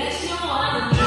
Version 1